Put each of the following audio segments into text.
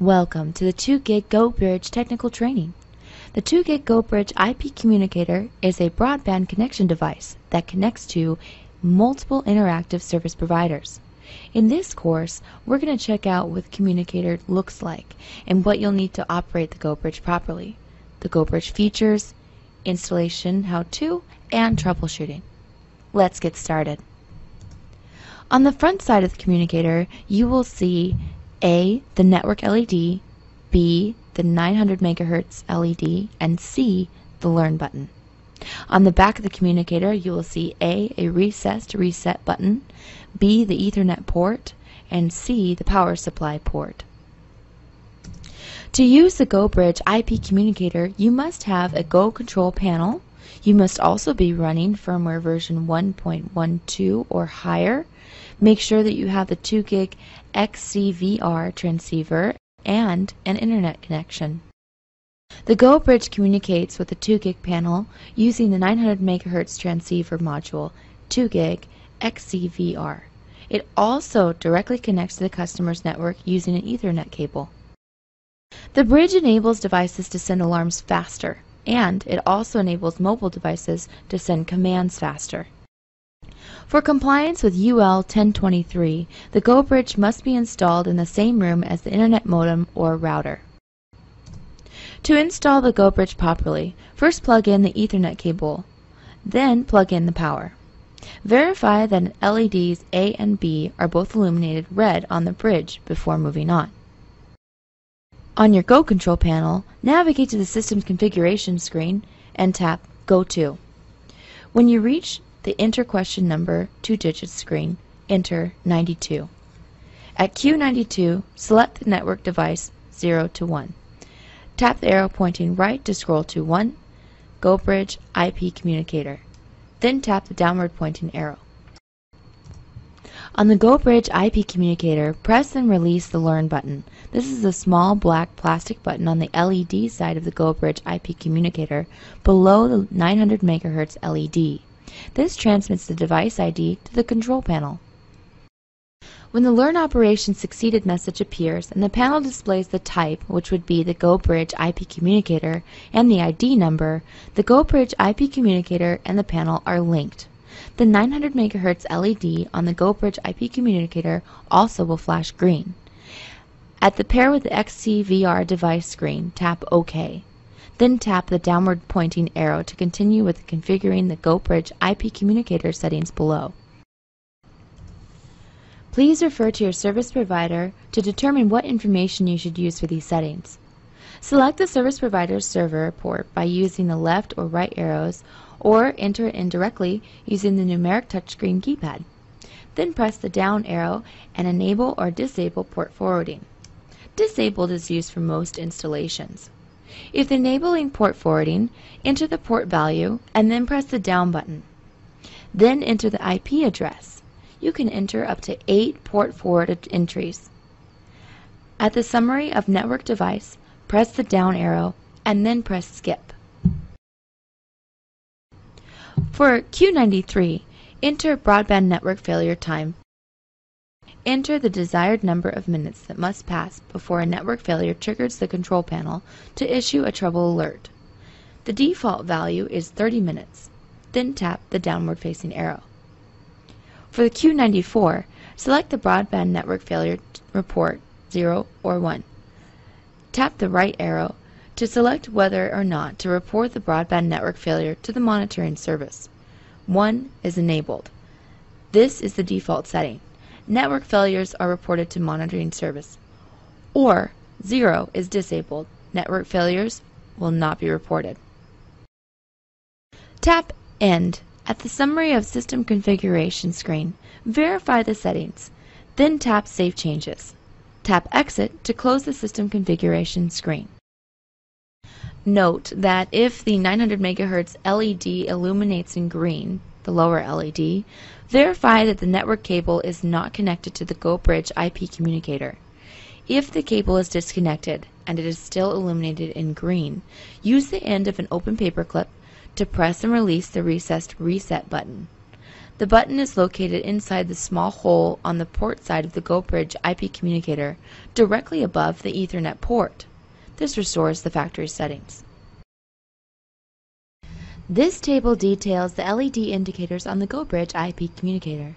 Welcome to the 2 Gig Go Bridge technical training. The 2 Gig Go Bridge IP communicator is a broadband connection device that connects to multiple interactive service providers. In this course, we're going to check out what the communicator looks like and what you'll need to operate the Go Bridge properly, the Go Bridge features, installation, how-to, and troubleshooting. Let's get started. On the front side of the communicator, you will see A, the network LED, B, the 900 megahertz LED, and C, the Learn button. On the back of the communicator, you will see A, a recessed reset button, B, the Ethernet port, and C, the power supply port. To use the GoBridge IP communicator, you must have a Go control panel. You must also be running firmware version 1.12 or higher Make sure that you have the 2 gig XCVR transceiver and an internet connection. The Go Bridge communicates with the 2 gig panel using the 900 MHz transceiver module 2 gig XCVR. It also directly connects to the customer's network using an Ethernet cable. The bridge enables devices to send alarms faster, and it also enables mobile devices to send commands faster. For compliance with UL 1023, the Go Bridge must be installed in the same room as the Internet modem or router. To install the Go Bridge properly, first plug in the Ethernet cable, then plug in the power. Verify that LEDs A and B are both illuminated red on the bridge before moving on. On your Go Control panel, navigate to the System's Configuration screen and tap Go To. When you reach the Enter Question Number two-digit screen, enter 92. At Q92, select the network device 0 to 1. Tap the arrow pointing right to scroll to 1, GoBridge IP Communicator. Then tap the downward pointing arrow. On the GoBridge IP communicator, press and release the Learn button. This is a small black plastic button on the LED side of the GoBridge IP communicator below the 900 MHz LED. This transmits the device ID to the control panel. When the Learn operation succeeded message appears and the panel displays the type, which would be the GoBridge IP communicator, and the ID number, the GoBridge IP communicator and the panel are linked. The 900 MHz LED on the GoBridge IP communicator also will flash green. At the pair with the XCVR device screen, tap OK. Then tap the downward pointing arrow to continue with configuring the GoBridge IP communicator settings below. Please refer to your service provider to determine what information you should use for these settings. Select the service provider's server port by using the left or right arrows or enter it in directly using the numeric touchscreen keypad. Then press the down arrow and enable or disable port forwarding. Disabled is used for most installations. If enabling port forwarding, enter the port value and then press the down button. Then enter the IP address. You can enter up to 8 port forwarded entries. At the summary of network device, press the down arrow and then press skip. For Q93, enter broadband network failure time Enter the desired number of minutes that must pass before a network failure triggers the control panel to issue a trouble alert. The default value is 30 minutes. Then tap the downward facing arrow. For the Q94, select the broadband network failure report 0 or 1. Tap the right arrow to select whether or not to report the broadband network failure to the monitoring service. 1 is enabled. This is the default setting network failures are reported to monitoring service. Or 0 is disabled. Network failures will not be reported. Tap End at the Summary of System Configuration screen. Verify the settings. Then tap Save Changes. Tap Exit to close the System Configuration screen. Note that if the 900 MHz LED illuminates in green, the lower LED, verify that the network cable is not connected to the GoBridge IP communicator. If the cable is disconnected and it is still illuminated in green, use the end of an open paperclip to press and release the recessed reset button. The button is located inside the small hole on the port side of the GoBridge IP communicator, directly above the Ethernet port. This restores the factory settings. This table details the LED indicators on the GoBridge IP communicator.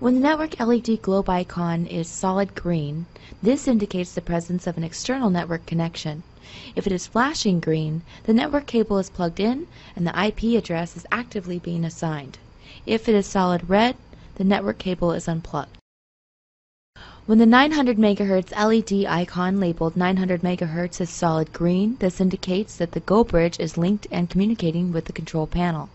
When the network LED globe icon is solid green, this indicates the presence of an external network connection. If it is flashing green, the network cable is plugged in and the IP address is actively being assigned. If it is solid red, the network cable is unplugged. When the 900 MHz LED icon labeled 900 MHz is solid green, this indicates that the Go bridge is linked and communicating with the control panel.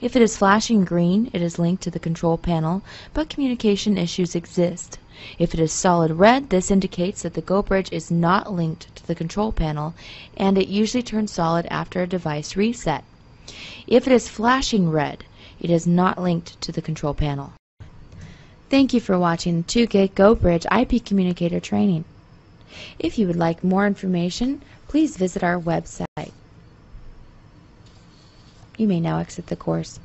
If it is flashing green, it is linked to the control panel, but communication issues exist. If it is solid red, this indicates that the Go bridge is not linked to the control panel, and it usually turns solid after a device reset. If it is flashing red, it is not linked to the control panel. Thank you for watching the 2GIG GoBridge IP Communicator training. If you would like more information, please visit our website. You may now exit the course.